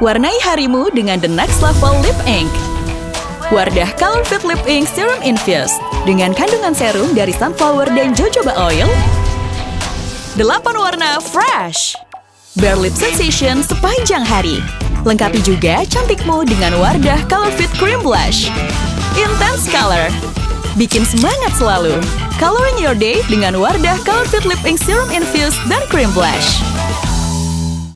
Warnai harimu dengan The Next Level Lip Ink. Wardah Color Fit Lip Ink Serum Infused dengan kandungan serum dari sunflower dan jojoba oil. 8 warna fresh. Bare lip sensation sepanjang hari. Lengkapi juga cantikmu dengan Wardah Color Fit Cream Blush. Intense color. Bikin semangat selalu. Coloring your day dengan Wardah Color Fit Lip Ink Serum Infused dan Cream Blush.